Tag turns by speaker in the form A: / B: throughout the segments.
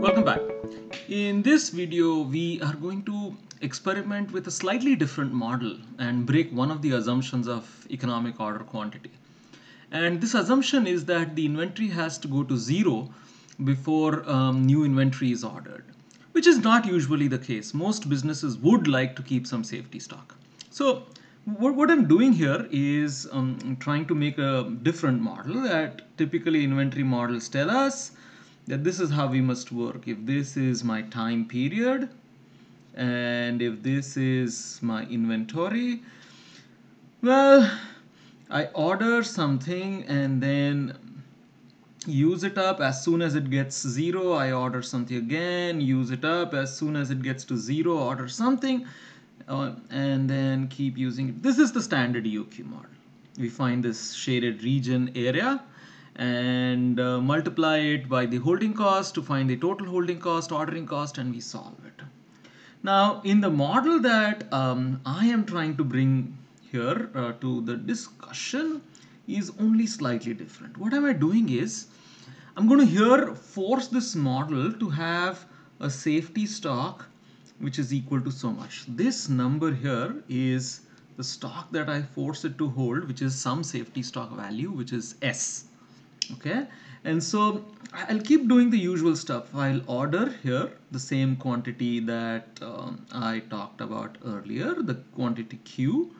A: Welcome back. In this video, we are going to experiment with a slightly different model and break one of the assumptions of economic order quantity. And this assumption is that the inventory has to go to zero before um, new inventory is ordered, which is not usually the case. Most businesses would like to keep some safety stock. So what, what I'm doing here is um, trying to make a different model that typically inventory models tell us that this is how we must work. If this is my time period and if this is my inventory, well, I order something and then use it up. As soon as it gets zero I order something again. Use it up. As soon as it gets to zero order something uh, and then keep using it this is the standard EOQ model we find this shaded region area and uh, multiply it by the holding cost to find the total holding cost, ordering cost, and we solve it. Now, in the model that um, I am trying to bring here uh, to the discussion is only slightly different. What am I doing is, I'm going to here force this model to have a safety stock which is equal to so much. This number here is the stock that I force it to hold, which is some safety stock value, which is S. Okay? And so I'll keep doing the usual stuff. I'll order here the same quantity that um, I talked about earlier the quantity Q.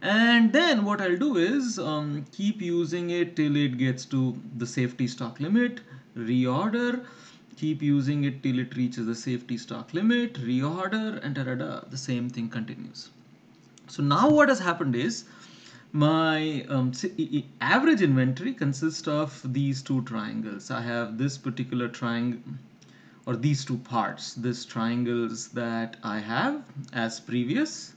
A: And then what I'll do is um, keep using it till it gets to the safety stock limit reorder keep using it till it reaches the safety stock limit reorder and da, da, da, the same thing continues so now what has happened is my um, average inventory consists of these two triangles. I have this particular triangle or these two parts, this triangles that I have as previous.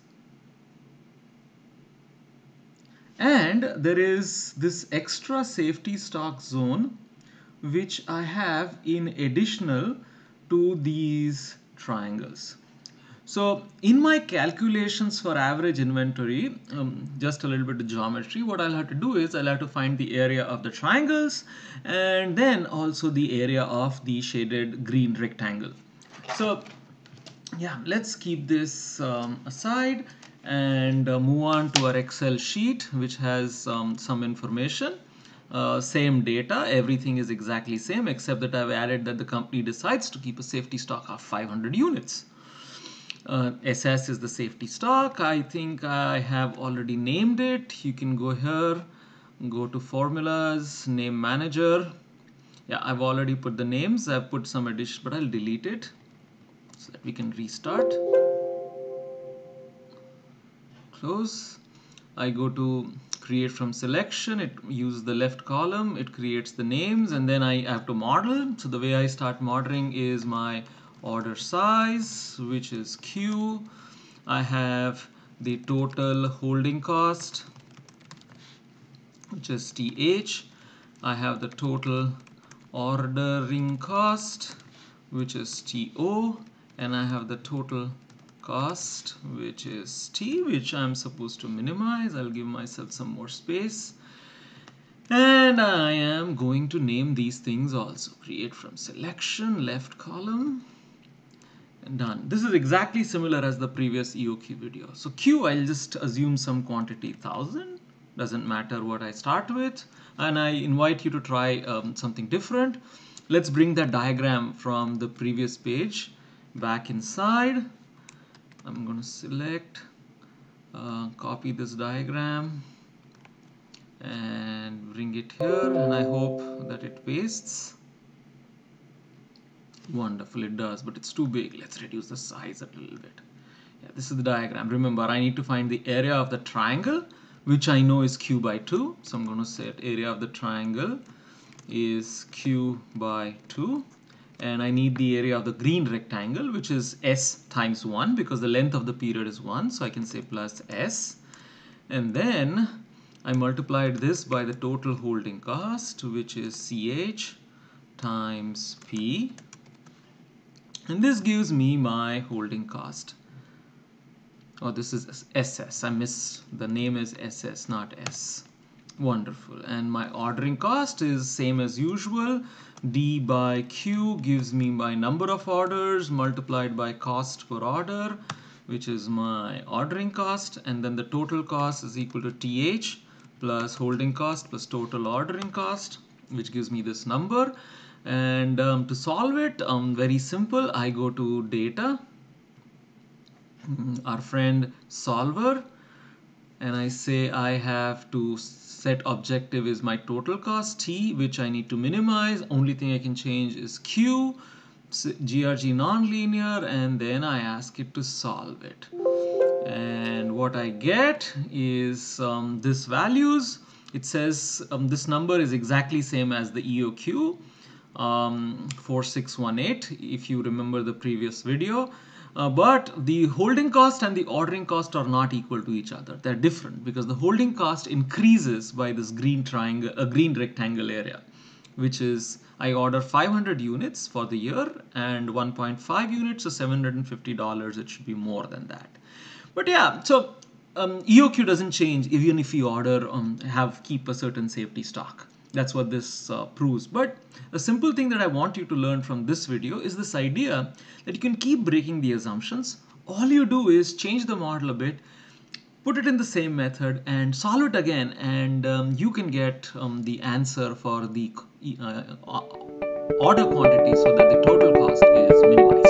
A: And there is this extra safety stock zone which I have in additional to these triangles. So in my calculations for average inventory, um, just a little bit of geometry, what I'll have to do is I'll have to find the area of the triangles and then also the area of the shaded green rectangle. So yeah, let's keep this um, aside and uh, move on to our Excel sheet, which has um, some information. Uh, same data, everything is exactly same except that I've added that the company decides to keep a safety stock of 500 units. Uh, SS is the safety stock. I think I have already named it. You can go here, go to formulas, name manager. Yeah, I've already put the names. I've put some addition, but I'll delete it so that we can restart. Close. I go to create from selection. It uses the left column. It creates the names and then I have to model. So the way I start modeling is my order size which is Q. I have the total holding cost which is TH. I have the total ordering cost which is TO and I have the total cost which is T which I'm supposed to minimize. I'll give myself some more space and I am going to name these things also create from selection left column done. This is exactly similar as the previous EOQ video. So Q, I'll just assume some quantity 1000, doesn't matter what I start with. And I invite you to try um, something different. Let's bring that diagram from the previous page back inside. I'm going to select, uh, copy this diagram and bring it here and I hope that it pastes. Wonderful, it does, but it's too big. Let's reduce the size a little bit. Yeah, this is the diagram. Remember, I need to find the area of the triangle, which I know is q by 2. So I'm going to set area of the triangle is q by 2. And I need the area of the green rectangle, which is s times 1, because the length of the period is 1. So I can say plus s. And then I multiplied this by the total holding cost, which is ch times p and this gives me my holding cost oh this is SS I miss the name is SS not S wonderful. And my ordering cost is same as usual. D by Q gives me my number of orders multiplied by cost per order which is my ordering cost. And then the total cost is equal to TH plus holding cost plus total ordering cost which gives me this number. And um, to solve it um, very simple I go to data. Mm, our friend solver and I say I have to set objective is my total cost T which I need to minimize. Only thing I can change is Q GRG nonlinear and then I ask it to solve it. And what I get is um, this values. It says um, this number is exactly same as the EOQ um, 4618 if you remember the previous video uh, but the holding cost and the ordering cost are not equal to each other. They're different because the holding cost increases by this green triangle a green rectangle area which is I order 500 units for the year and 1.5 units so $750 it should be more than that. But yeah so um, EOQ doesn't change even if you order um, have keep a certain safety stock that's what this uh, proves but a simple thing that I want you to learn from this video is this idea that you can keep breaking the assumptions all you do is change the model a bit put it in the same method and solve it again and um, you can get um, the answer for the uh, order quantity so that the total cost is minimized.